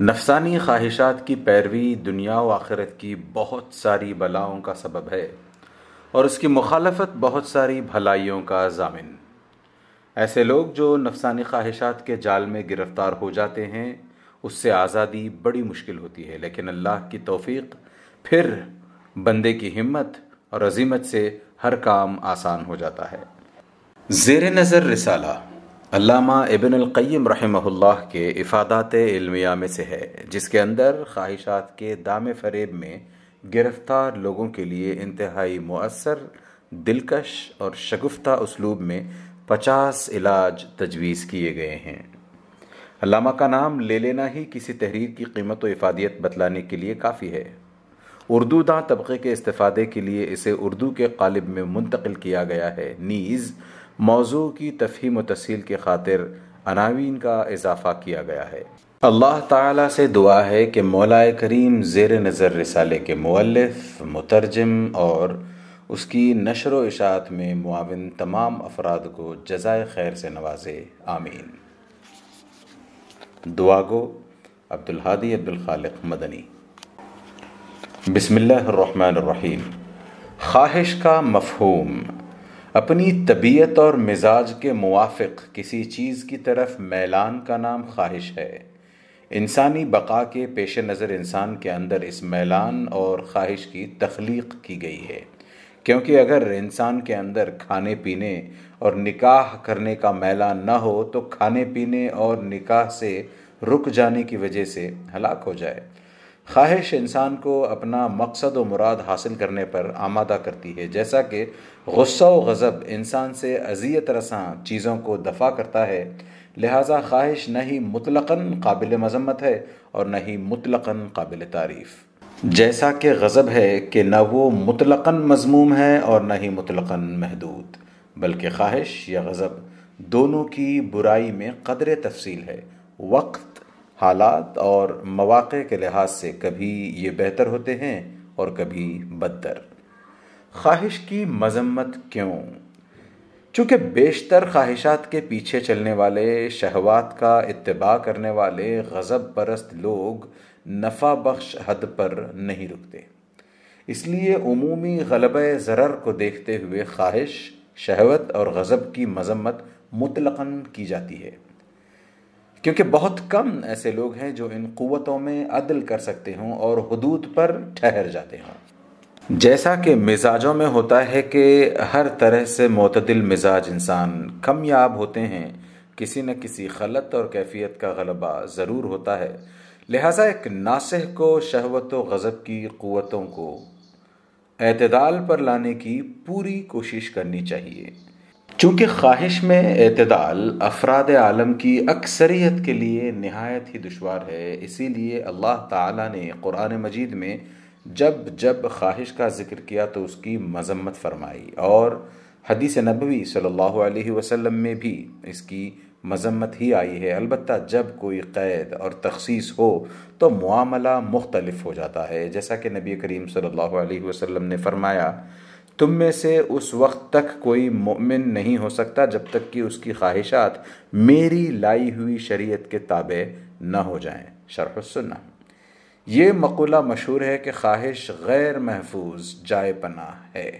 नफसानी ख्वाहिशात की पैरवी दुनिया व आखिरत की बहुत सारी बलाओं का सबब है और उसकी मुखालफत बहुत सारी भलाइयों का जामिन। ऐसे लोग जो नफसानी ख्वाहिशात के जाल में गिरफ़्तार हो जाते हैं, उससे आज़ादी बड़ी मुश्किल होती है, लेकिन अल्लाह की तौफीक फिर बंदे की हिम्मत और अजीमत से हर काम आसान हो जाता है। जेर नज़र रिसाला। अल्लामा इबन अलक़यम रहमहुल्लाह के इफ़ादात इल्मिया में से है, जिसके अंदर ख्वाहिशात के दाम फरेब में गिरफ़्तार लोगों के लिए इंतहाई मौसर दिलकश और शगुफ्ता उसलूब में पचास इलाज तजवीज़ किए गए हैं। अल्लामा का नाम ले लेना ही किसी तहरीर की कीमत व इफादियत बतलाने के लिए काफ़ी है। उर्दू दाँ तबके के इस्तेफादे के लिए इसे उर्दू के कालिब में मुंतकिल किया गया है, नीज़ मौजू की तफहीम तसील की खातिर अनावीन का इजाफा किया गया है। अल्लाह ताला से दुआ है कि मौलाए करीम ज़ेर नज़र रिसाले के मुअल्लिफ, मुतरजम और उसकी नशर व इशात में मुआविन तमाम अफराद को जजाय खैर से नवाजे। आमीन। दुआ गो, अब्दुल हादी अब्दुल खालिक मदनी। बिस्मिल्लाहिर्रहमानिर्रहीम। ख्वाहिश का मफहूम। अपनी तबीयत और मिजाज के मुआफ़ किसी चीज़ की तरफ़ मैलान का नाम ख्वाहिश है। इंसानी बका के पेश नज़र इंसान के अंदर इस मैलान और ख्वाहिश की तख्लीक की गई है। क्योंकि अगर इंसान के अंदर खाने पीने और निकाह करने का मैलान न हो तो खाने पीने और निकाह से रुक जाने की वजह से हलाक हो जाए। ख्वाहिश इंसान को अपना मकसद व मुराद हासिल करने पर आमादा करती है। जैसा कि गुस्सा व गज़ब इंसान से अजियत रसा चीज़ों को दफ़ा करता है, लिहाजा ख्वाहिश न ही मुतलक़न काबिल मजम्मत है और न ही मुतलक़न काबिल तारीफ़। जैसा कि गज़ब है कि न वो मुतलक़न मजमूम है और न ही मुतलक़न महदूद, बल्कि ख्वाहिश या गज़ब दोनों की बुराई में कदर तफसील है। वक्त हालात और मौाक़े के लिहाज से कभी ये बेहतर होते हैं और कभी बदतर। ख्वाहिश की मजम्मत क्यों? चूँकि बेशतर ख्वाहिशात के पीछे चलने वाले, शहवात का इतबा करने वाले गज़ब परस्त लोग नफ़ा बख्श हद पर नहीं रुकते। इसलिए उमूमी गलब ज़रर को देखते हुए ख्वाहिश, शहवत और गज़ब की मजम्मत मुतलक़न की जाती है। क्योंकि बहुत कम ऐसे लोग हैं जो इन क़वतों में अदल कर सकते हों और हदूद पर ठहर जाते हों। जैसा कि मिजाजों में होता है कि हर तरह से मतदिल मिजाज इंसान कमयाब होते हैं, किसी न किसी खलत और कैफियत का गलबा ज़रूर होता है। लिहाजा एक नासह को शहवत व गज़ब की क़वतों को अतदाल पर लाने की पूरी कोशिश करनी चाहिए। चूँकि ख्वाहिश में अतदाल अफराद आलम की अक्सरियत के लिए नहायत ही दुशवार है, इसीलिए अल्लाह ताला ने कुरान मजीद में जब जब ख्वाहिश का ज़िक्र किया तो उसकी मजम्मत फरमाई और हदीस नबवी सल्लल्लाहु अलैहि वसल्लम में भी इसकी मजम्मत ही आई है। अलबत् जब कोई क़ैद और तखसीस हो तो मामला मुख्तलफ हो जाता है। जैसा कि नबी करीम अलैहि वसल्लम ने फरमाया तुम में से उस वक्त तक कोई मोमिन नहीं हो सकता जब तक कि उसकी ख्वाहिशात मेरी लाई हुई शरीयत के ताबे न हो जाएँ। शरफुसन्ना ये मकुला मशहूर है कि ख्वाहिश गैर महफूज जाए पना है।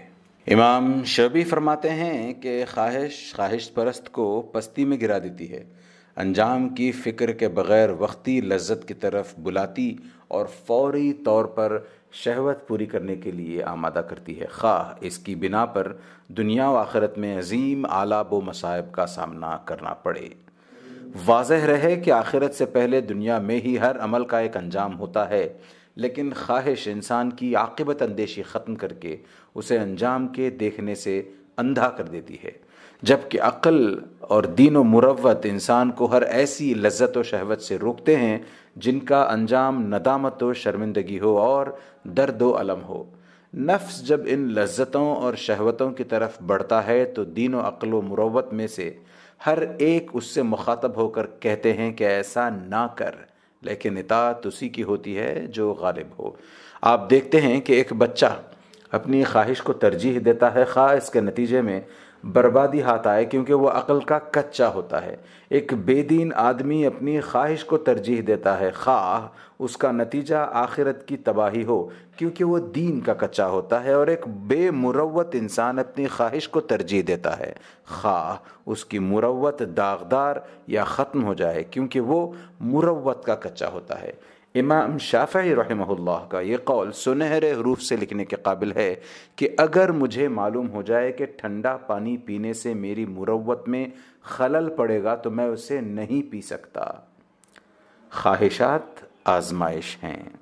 इमाम शबी फरमाते हैं कि ख्वाहिश ख्वाहिश परस्त को पस्ती में गिरा देती है। अंजाम की फ़िक्र के बग़ैर वक्ती लज्जत की तरफ़ बुलाती और फौरी तौर पर शहवत पूरी करने के लिए आमादा करती है। खा इसकी बिना पर दुनिया व आखरत में अजीम आलाब व मसायब का सामना करना पड़े। वाज रहे कि आखिरत से पहले दुनिया में ही हर अमल का एक अंजाम होता है, लेकिन ख्वाहिश इंसान की आकबत अंदेशी ख़त्म करके उसे अंजाम के देखने से अंधा कर देती है। जबकि अक्ल और दीन व मुरवत इंसान को हर ऐसी लज्जत व शहवत से रोकते हैं जिनका अंजाम नदामत व शर्मिंदगी हो और दर्द व अलम हो। नफ्स जब इन लज्जतों और शहवतों की तरफ़ बढ़ता है तो दीन व अक्ल मुरवत में से हर एक उससे मुखातब होकर कहते हैं कि ऐसा ना कर, लेकिन इतात उसी की होती है जो गालिब हो। आप देखते हैं कि एक बच्चा अपनी ख्वाहिश को तरजीह देता है खा इसके नतीजे में बर्बादी हाथ आए क्योंकि वह अकल का कच्चा होता है। एक बेदीन आदमी अपनी ख्वाहिश को तरजीह देता है। खा उसका नतीजा आखिरत की तबाही हो, क्योंकि वह दीन का कच्चा होता है और एक बेमुरवत इंसान अपनी ख्वाहिश को तरजीह देता है। खा उसकी मुरवत दागदार या ख़त्म हो जाए, क्योंकि वो मुरवत का कच्चा होता है। इमाम शाफ़ी रहमहुल्लाह का ये कौल सुनहरे हरूफ से लिखने के काबिल है कि अगर मुझे मालूम हो जाए कि ठंडा पानी पीने से मेरी मुरवत में खलल पड़ेगा तो मैं उसे नहीं पी सकता। ख्वाहिशात आजमाइश हैं।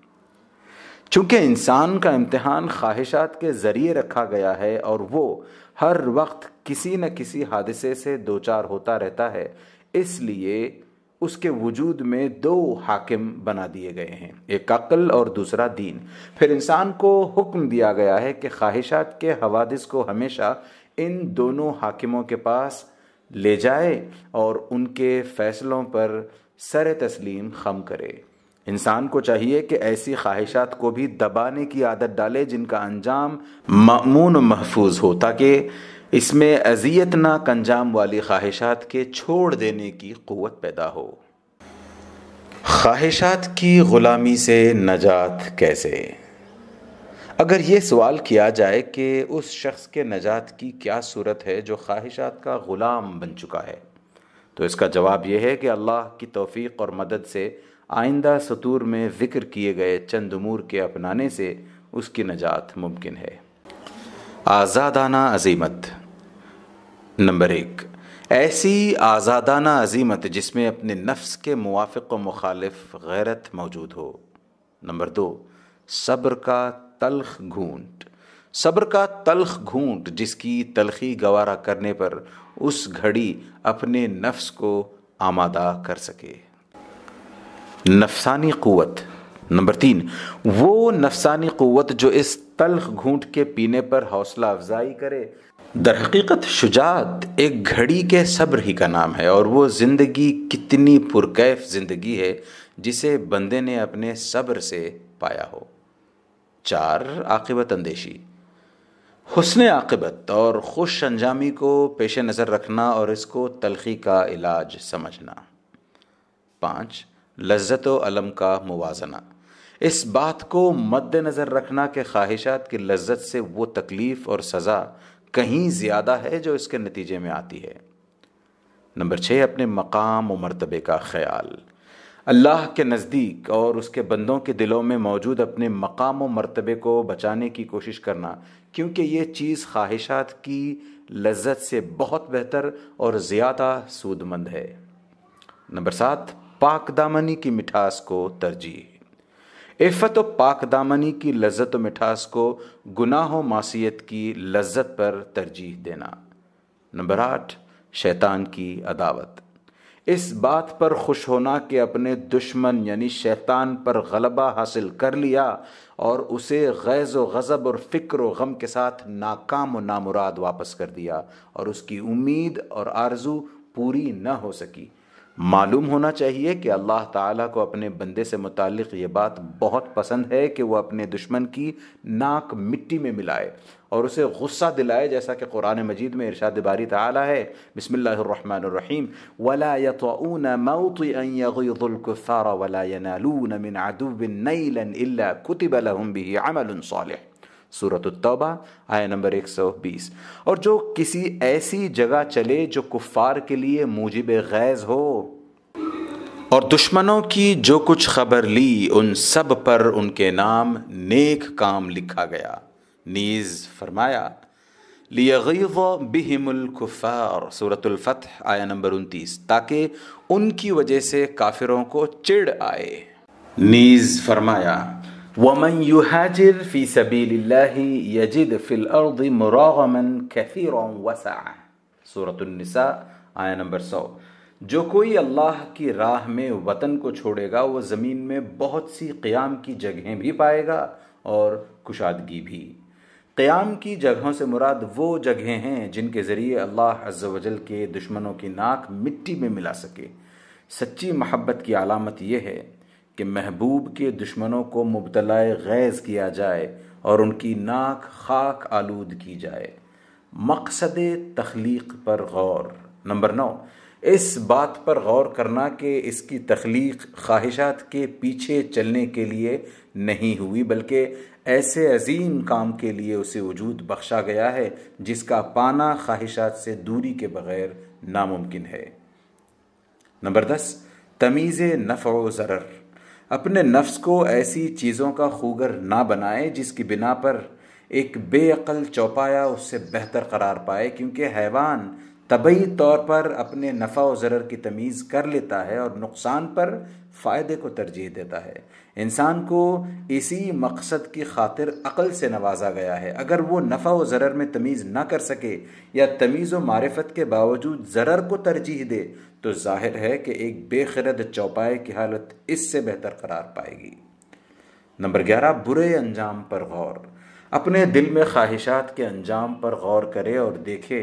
चूँकि इंसान का इम्तहान ख्वाहिशात के ज़रिए रखा गया है और वो हर वक्त किसी न किसी हादसे से दो चार होता रहता है, इसलिए उसके वजूद में दो हाकिम बना दिए गए हैं, एक अक्ल और दूसरा दीन। फिर इंसान को हुक्म दिया गया है कि ख्वाहिशात के हवादिस को हमेशा इन दोनों हाकिमों के पास ले जाए और उनके फैसलों पर सर तस्लीम खम करे। इंसान को चाहिए कि ऐसी ख्वाहिशात को भी दबाने की आदत डाले जिनका अंजाम मामून महफूज हो, ताकि इसमें अजियत ना कंजाम वाली ख्वाहिशात के छोड़ देने की क़वत पैदा हो। ख्वाहिशात की ग़ुलामी से नजात कैसे? अगर ये सवाल किया जाए कि उस शख्स के नजात की क्या सूरत है जो ख्वाहिशात का ग़ुलाम बन चुका है तो इसका जवाब यह है कि अल्लाह की तौफ़ी और मदद से आइंदा सतूर में ज़िक्र किए गए चंद उमूर के अपनाने से उसकी नजात मुमकिन है। आज़ादाना अजीमत। नंबर एक, ऐसी आज़ादाना अजीमत जिसमें अपने नफ्स के मुआफ़ व मुखालिफ गैरत मौजूद हो। नंबर दो, सब्र का तलख घूंट। सब्र का तलख घूंट जिसकी तलखी गवारा करने पर उस घड़ी अपने नफ्स को आमादा कर सके। नफसानी क़वत। नंबर तीन, वो नफसानी क़वत जो इस तलख घूंट के पीने पर हौसला अफजाई करे। दर हकीकत शुजात एक घड़ी के सब्र ही का नाम है और वो ज़िंदगी कितनी पुरकैफ ज़िंदगी है जिसे बंदे ने अपने सब्र से पाया हो। चार, आकिबत अंदेशी। हुसन आकिबत और खुश अंजामी को पेश नज़र रखना और इसको तलखी का इलाज समझना। पाँच, लज्जत अलम का मुवाजना। इस बात को मद्दनज़र रखना कि ख्वाहिशात की लज्जत से वो तकलीफ़ और सज़ा कहीं ज़्यादा है जो इसके नतीजे में आती है। नंबर छः अपने मकाम और मरतबे का ख्याल। अल्लाह के नज़दीक और उसके बंदों के दिलों में मौजूद अपने मकाम और मरतबे को बचाने की कोशिश करना, क्योंकि ये चीज़ ख्वाहिशात की लज्जत से बहुत बेहतर और ज़्यादा सूदमंद है। नंबर सात, पाक दामनी की मिठास को तरजीह। इफ़त पाक दामनी की लज्जत मिठास को गुनाह मासीत की लज्जत पर तरजीह देना। नंबर आठ, शैतान की अदावत। इस बात पर खुश होना कि अपने दुश्मन यानी शैतान पर गलबा हासिल कर लिया और उसे गैज़ व गज़ब और फ़िक्र व गम के साथ नाकाम व नामुराद वापस कर दिया और उसकी उम्मीद और आरज़ू पूरी न हो सकी। मालूम होना चाहिए कि अल्लाह ताला को अपने बंदे से मुतक़ ये बात बहुत पसंद है कि वह अपने दुश्मन की नाक मिट्टी में मिलाए और उसे गुस्सा दिलाए, जैसा कि कुरान मजीद में इरशाद बारी ताला है। बिस्मिल्लाहिर्रहमानिर्रहीम। वला यतऊन मौतियगुल्कुफ़ार वला यनालून मिन अदुव्विन नैलन इल्ला कुतिब लहुम बिही अमलुन सालिह। सूरत तौबा, आया नंबर 120 और जो किसी ऐसी जगह चले जो कुफ़ार के लिए मुजिब गैज़ हो, और दुश्मनों की जो कुछ खबर ली, उन सब पर उनके नाम नेक काम लिखा गया। नीज फरमाया बिहिमुल्कुफ़ार सूरतुल्फ़तह आया नंबर उनतीस, ताकि उनकी वजह से काफिरों को चिड़ आए। नीज फरमाया वमन युहाजिर फ़ी सबीलिल्लाहि यजिद फ़िल अर्दि मुरागमन कसीरन वसा सूरतुन्निसा आया नंबर सौ जो कोई अल्लाह की राह में, वतन को छोड़ेगा, वो ज़मीन में बहुत सी क़याम की जगहें भी पाएगा और कुशादगी भी। क़याम की जगहों से मुराद वो जगहें हैं, जिनके ज़रिए अल्लाह अज्जल के दुश्मनों की नाक मिट्टी में मिला सके। सच्ची महब्बत की अलामत यह है कि महबूब के दुश्मनों को मुबतला गैज़ किया जाए और उनकी नाक खाक आलूद की जाए। मकसद तख्लीक पर गौर। नंबर नौ, इस बात पर गौर करना कि इसकी तख्लीक ख्वाहिशात के पीछे चलने के लिए नहीं हुई, बल्कि ऐसे अजीम काम के लिए उसे वजूद बख्शा गया है, जिसका पाना ख्वाहिशात से दूरी के बगैर नामुमकिन है। नंबर दस, तमीज़ नफ़ ज़र अपने नफ्स को ऐसी चीज़ों का खूगर ना बनाए जिसकी बिना पर एक बेअल चौपाया उससे बेहतर करार पाए, क्योंकि हैवान तबई तौर पर अपने नफ़ा व ज़र की तमीज़ कर लेता है और नुकसान पर फ़ायदे को तरजीह देता है। इंसान को इसी मकसद की खातिर अक़ल से नवाजा गया है। अगर वो नफ़ा व ज़र में तमीज़ ना कर सके या तमीज़ व मारफत के बावजूद ज़र को तरजीह दे तो ज़ाहिर है कि एक बेखरद चौपाए की हालत इससे बेहतर करार पाएगी। नंबर ग्यारह, बुरे अंजाम पर गौर। अपने दिल में ख्वाहिशात के अंजाम पर गौर करे और देखे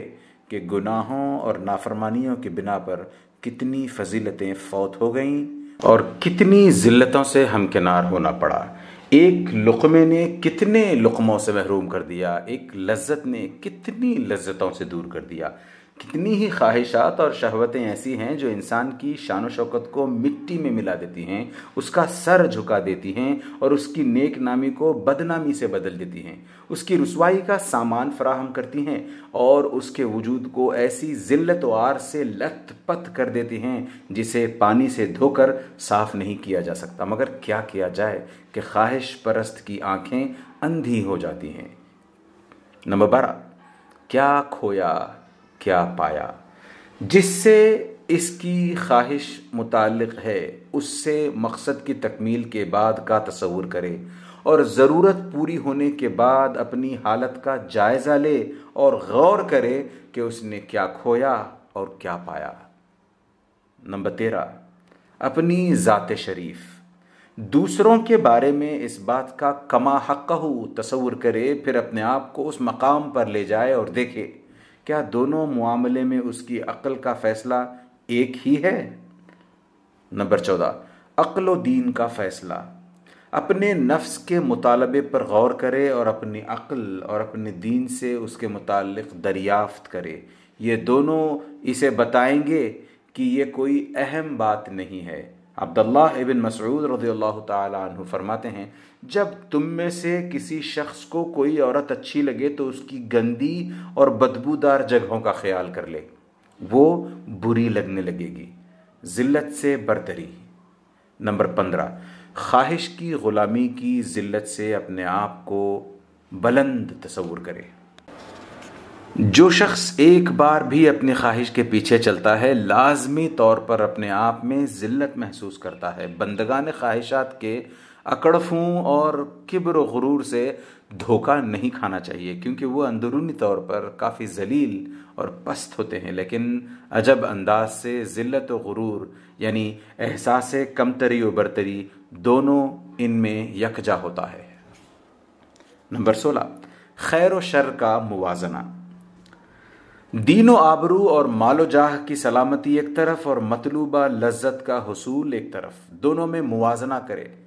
कि गुनाहों और नाफरमानियों की बिना पर कितनी फजीलतें फौत हो गईं। और कितनी ज़िल्लतों से हमकिनार होना पड़ा। एक लुकमे ने कितने लुकमों से महरूम कर दिया, एक लज्जत ने कितनी लज्जतों से दूर कर दिया। कितनी ही ख्वाहिशात और शहवतें ऐसी हैं जो इंसान की शान शौकत को मिट्टी में मिला देती हैं, उसका सर झुका देती हैं और उसकी नेक नामी को बदनामी से बदल देती हैं। उसकी रसवाई का सामान फराहम करती हैं और उसके वजूद को ऐसी ज़िल्लत आर से लथपथ कर देती हैं जिसे पानी से धोकर साफ़ नहीं किया जा सकता। मगर क्या किया जाए कि ख्वाहिश परस्त की आँखें अंधी हो जाती हैं? नंबर बारह, क्या खोया क्या पाया। जिससे इसकी ख्वाहिश मुतल है, उससे मकसद की तकमील के बाद का तस्वूर करे और ज़रूरत पूरी होने के बाद अपनी हालत का जायज़ा ले और गौर करे कि उसने क्या खोया और क्या पाया। नंबर तेरह, अपनी ज़ात शरीफ। दूसरों के बारे में इस बात का कमा हक तस्वुर करे, फिर अपने आप को उस मकाम पर ले जाए और देखे। क्या दोनों मामले में उसकी अक्ल का फैसला एक ही है? नंबर चौदह, अक्ल दीन का फैसला। अपने नफ्स के मुतालबे पर गौर करे और अपनी अक्ल और अपने दीन से उसके मुतालिक दरियाफ्त करे। ये दोनों इसे बताएँगे कि ये कोई अहम बात नहीं है। अब्दुल्ला इबिन मसरूद रदी अल्लाह फरमाते हैं, जब तुम में से किसी शख्स को कोई औरत अच्छी लगे तो उसकी गंदी और बदबूदार जगहों का ख्याल कर ले। वो बुरी लगने लगेगी। ज़िल्लत से बरतरी। नंबर पंद्रह, ख्वाहिश की ग़ुलामी की ज़िल्लत से अपने आप को बुलंद तस्वुर करे। जो शख्स एक बार भी अपनी ख्वाहिश के पीछे चलता है, लाजमी तौर पर अपने आप में ज़िल्लत महसूस करता है। बंदगान ख्वाहिशात के अकड़फों और किब्र गुरूर से धोखा नहीं खाना चाहिए, क्योंकि वो अंदरूनी तौर पर काफ़ी जलील और पस्त होते हैं, लेकिन अजब अंदाज से ज़िल्लत व गुरूर, यानी एहसास कमतरी व बरतरी, दोनों इनमें यकजा होता है। नंबर सोलह, खैर व शर का मुवाजना। दीनो आबरू और मालो जाह की सलामती एक तरफ़ और मतलूबा लज्जत का हसूल एक तरफ़। दोनों में मुवाजना करे।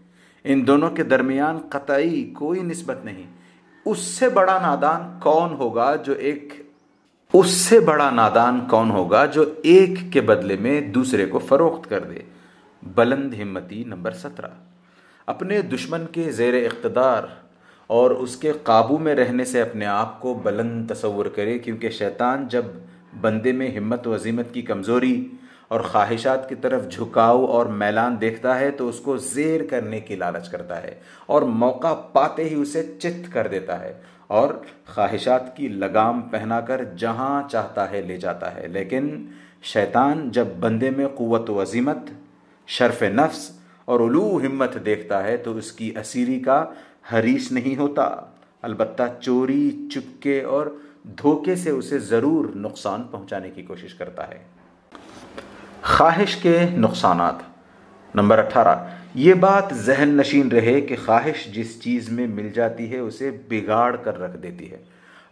इन दोनों के दरमियान कतई कोई नस्बत नहीं। उससे बड़ा नादान कौन होगा जो एक उससे बड़ा नादान कौन होगा जो एक के बदले में दूसरे को फरोख्त कर दे? बुलंद हिम्मती नंबर सत्रह। अपने दुश्मन के जेर इकतदार और उसके काबू में रहने से अपने आप को बुलंद तस्वुर करे, क्योंकि शैतान जब बंदे में हिम्मत वजीमत की कमज़ोरी और ख्वाहिशात की तरफ़ झुकाव और मैलान देखता है तो उसको जेर करने की लालच करता है और मौका पाते ही उसे चित कर देता है और ख्वाहिशात की लगाम पहनाकर जहाँ चाहता है ले जाता है। लेकिन शैतान जब बंदे में क़वत वजीमत शर्फ नफ्स और उलू हिम्मत देखता है तो उसकी असीरी का हरीश नहीं होता। अलबत्ता चोरी, चुपके और धोखे से उसे ज़रूर नुकसान पहुँचाने की कोशिश करता है। ख्वाहिश के नुकसान नंबर अठारह, ये बात जहन नशीन रहे कि ख्वाहिश जिस चीज़ में मिल जाती है, उसे बिगाड़ कर रख देती है।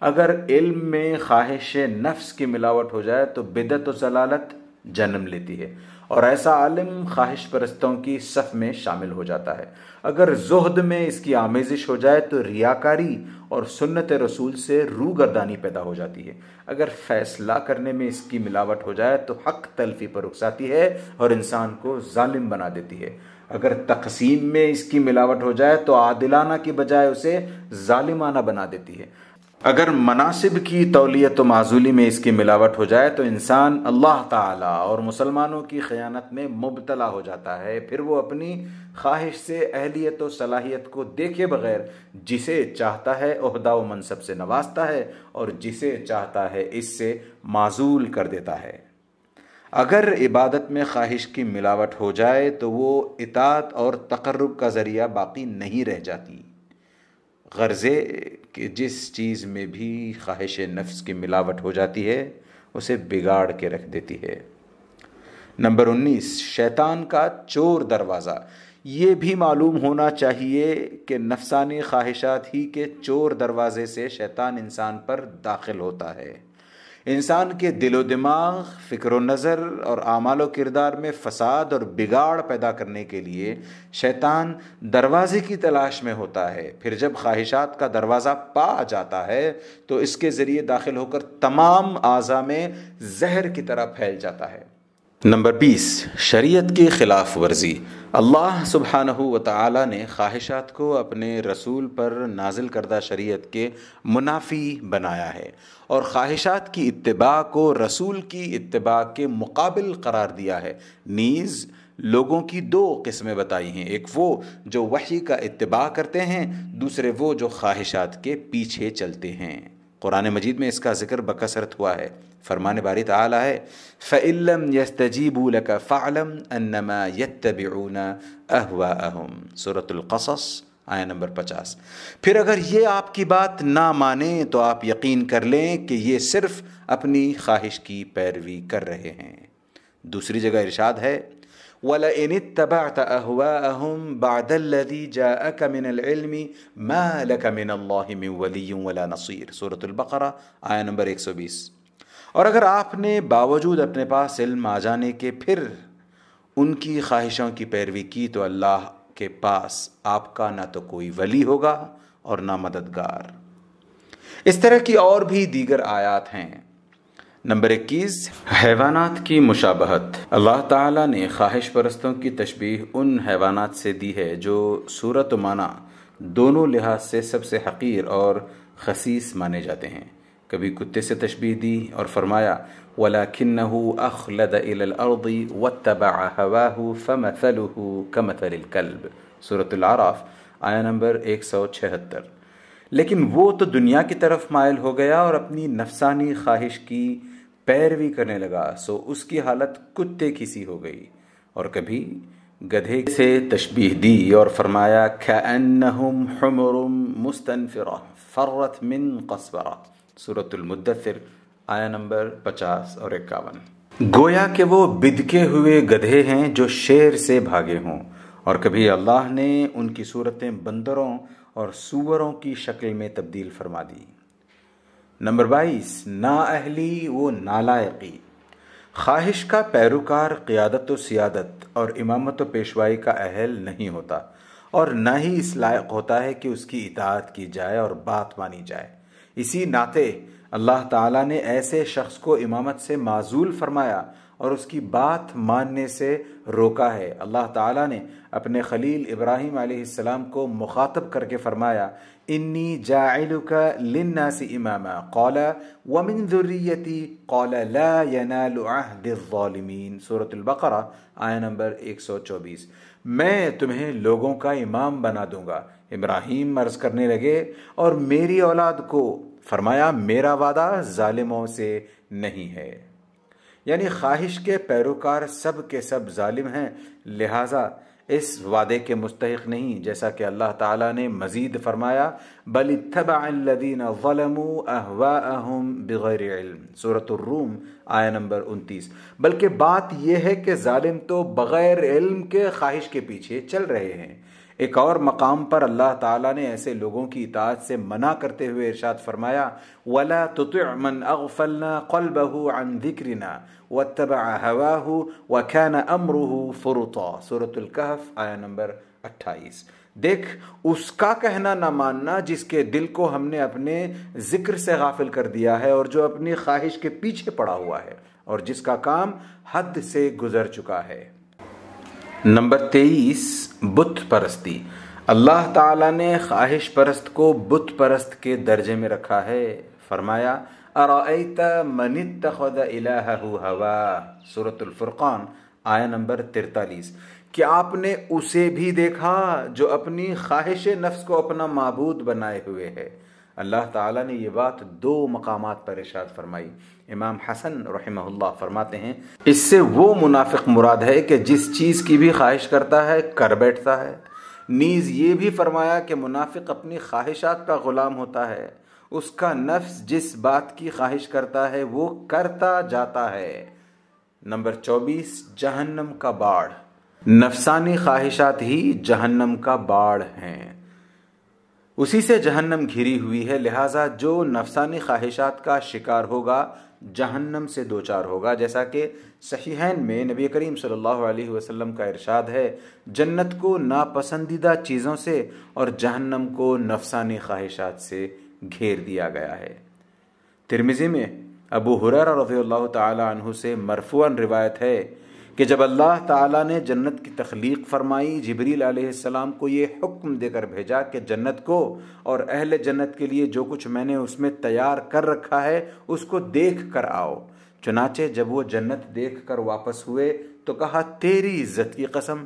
अगर इल्म में ख्वाहिश नफ्स की मिलावट हो जाए तो बिदत व जलालत जन्म लेती है। और ऐसा आलिम ख्वाहिश परस्तों की सफ में शामिल हो जाता है। अगर जहद में इसकी आमेजिश हो जाए तो रियाकारी और सुन्नत रसूल से रू गर्दानी पैदा हो जाती है। अगर फैसला करने में इसकी मिलावट हो जाए तो हक तलफी पर उकसाती है और इंसान को जालिम बना देती है। अगर तकसीम में इसकी मिलावट हो जाए तो आदिलाना की बजाय उसे जालिमाना बना देती है। अगर मनासिब की तौलियत माजूली में इसकी मिलावट हो जाए तो इंसान अल्लाह ताला और मुसलमानों की ख़यानत में मुबतला हो जाता है। फिर वो अपनी ख्वाहिश से, अहलियत व सलाहियत को देखे बगैर जिसे चाहता है अहदा व मनसब से नवाजता है और जिसे चाहता है, इससे माजूल कर देता है। अगर इबादत में ख्वाहिश की मिलावट हो जाए तो वो इतात और तकर्रब का ज़रिया बाकी नहीं रह जाती। गर्ज़े कि जिस चीज़ में भी ख्वाहिश नफ्स की मिलावट हो जाती है, उसे बिगाड़ के रख देती है। नंबर उन्नीस, शैतान का चोर दरवाज़ा। ये भी मालूम होना चाहिए कि नफसानी ख्वाहिशात ही के चोर दरवाज़े से शैतान इंसान पर दाखिल होता है। इंसान के दिलो दिमाग, फ़िक्र नज़र और आमाल किरदार में फसाद और बिगाड़ पैदा करने के लिए शैतान दरवाज़े की तलाश में होता है। फिर जब ख्वाहिशात का दरवाज़ा पा जाता है तो इसके ज़रिए दाखिल होकर तमाम अज़ा में जहर की तरह फैल जाता है। नंबर बीस, शरीयत की खिलाफ वर्जी। अल्लाह सुबहानहू व ताली ने ख्वाहिशात को अपने रसूल पर नाजिल करदा शरीयत के मुनाफी बनाया है। और ख्वाहिशात की इत्तबा को रसूल की इत्तबा के मुकाबिल करार दिया है। नीज़ लोगों की दो किस्में बताई हैं। एक वो जो वही का इत्तबा करते हैं, दूसरे वो जो ख्वाहिशात के पीछे चलते हैं। कुरान मजीद में इसका ज़िक्र बकसरत हुआ है। फरमान बारी ताला है फ़िल्म यस्तजीबू लक फ़ालम अन्नमा यत्तबिऊन अहवा अहम सूरतुल्क़स आया नंबर पचास। फिर अगर ये आपकी बात ना माने तो आप यकीन कर लें कि ये सिर्फ़ अपनी ख्वाहिश की पैरवी कर रहे हैं। दूसरी जगह इरशाद है, वला इन तबात अहवाअहम बादल्लदी जाअक मिनल इल्मी मा लक मिनल्लाहि मिन वलिय्यिन वला नसीर। सूरतुल बकरा, आया नंबर 120 और अगर आपने बावजूद अपने पास इल्म आ जाने के फिर उनकी ख्वाहिशों की पैरवी की तो अल्लाह के पास आपका ना तो कोई वली होगा और ना मददगार। इस तरह की और भी दीगर आयात हैं। नंबर इक्कीस, हैवानात की मुशाबहत। अल्लाह ताला ने ख्वाहिश परस्तों की तशबीह उन हैवानात से दी है जो सूरत माना दोनों लिहाज से सबसे हकीर और खसीस माने जाते हैं। कभी कुत्ते से तशबीह दी और फरमाया वला खिन्नहू अखलद अर्दी वतबा हवाहू फ़मथलहू कमथल कल्ब सूरतुल आराफ आया नंबर एक सौ छहत्तर। लेकिन वो तो दुनिया की तरफ़ मायल हो गया और अपनी नफसानी ख्वाहिश की पैरवी करने लगा, सो उसकी हालत कुत्ते की सी हो गई। और कभी गधे से तशबीह दी और फरमाया खम मुस्तनफिरा फर्रत मिन कस्बरा सूरतुलमुद्दसिर आया नंबर पचास और इक्यावन। गोया के वो बिदके हुए गधे हैं जो शेर से भागे हों, और कभी अल्लाह ने उनकी सूरतें बंदरों और सुवरों की शक्ल में तब्दील फरमा दी। नंबर बाईस नाअहली वो नालायकी। ख्वाहिश का पैरोकार, क़ियादत व सियादत और इमामत व पेशवाई का अहल नहीं होता, और न ही इस लायक होता है कि उसकी इतात की जाए और बात मानी जाए। इसी नाते अल्लाह ताला ने ऐसे शख्स को इमामत से माजूल फरमाया और उसकी बात मानने से रोका है। अल्लाह ताला ने अपने खलील इब्राहिम आसमाम को मुखातब करके फरमाया, इन्नी जाइलुका लिन्नासी इमामा। कौला वमिन ज़ुर्रियती कौला आया नंबर 124 मैं तुम्हें लोगों का इमाम बना दूँगा। इब्राहिम मर्ज करने लगे, और मेरी औलाद को फरमाया, मेरा वादा जालिमों से नहीं है। यानी ख्वाहिश के पैरोकार सब के सब जालिम हैं, लिहाजा इस वादे के मुस्तक नहीं, जैसा कि अल्लाह ताला ने मजीद फरमाया, बल तबादीन बग़ैर सूरतरूम आया नंबर उनतीस। बल्कि बात यह है कि जालिम तो बग़ैर इल्म के ख्वाहिश के पीछे चल रहे हैं। एक और मकाम पर अल्लाह ताला ने ऐसे लोगों की इतात से मना करते हुए इरशाद फरमाया, वला तुतमन अगफलना कलबहू अन दिक्रिना वतबा हवाहू वखान अमरूहू फ़ुरुता। सूरतुल कहफ, आया नंबर 28 देख, उसका कहना ना मानना जिसके दिल को हमने अपने ज़िक्र से गाफिल कर दिया है और जो अपनी ख्वाहिश के पीछे पड़ा हुआ है और जिसका काम हद से गुजर चुका है। नंबर तेईस, बुत परस्ती। अल्लाह ताला ने ख्वाहिश परस्त को बुत परस्त के दर्जे में रखा है। फरमाया हवा। आया नंबर तिरतालीस। कि आपने उसे भी देखा जो अपनी ख्वाहिश नफ्स को अपना मबूद बनाए हुए है? अल्लाह ताला ने ये बात दो मकामात पर इशाद फरमाई। इमाम हसन रहमहुल्लाह फरमाते हैं, इससे वो मुनाफिक मुराद है कि जिस चीज़ की भी ख्वाहिश करता है, कर बैठता है। नीज़ ये भी फरमाया कि मुनाफिक अपनी ख्वाहिशात का ग़ुलाम होता है। उसका नफ्स जिस बात की ख्वाहिश करता है, वो करता जाता है। नंबर चौबीस, जहन्नम का बाढ़। नफसानी ख्वाहिशात ही जहन्नम का बाढ़ हैं। उसी से जहन्नम घिरी हुई है, लिहाजा जो नफसानी ख्वाहिशात का शिकार होगा, जहन्नम से दो चार होगा। जैसा कि सहीहैन में नबी करीम सल्लल्लाहु अलैहि वसल्लम का इरशाद है, जन्नत को नापसंदीदा चीज़ों से और जहन्नम को नफसानी ख्वाहिशात से घेर दिया गया है। तिरमिज़ी में अबू हुरर रज़ी अल्लाह से मरफून रिवायत है कि जब अल्लाह ताला ने जन्नत की तख्लीक फरमाई, जबरील अलैहिस्सलाम को ये हुक्म देकर भेजा कि जन्नत को और अहल जन्नत के लिए जो कुछ मैंने उसमें तैयार कर रखा है, उसको देख कर आओ। चुनाचे जब वो जन्नत देख कर वापस हुए तो कहा, तेरी इज़्ज़त की कसम,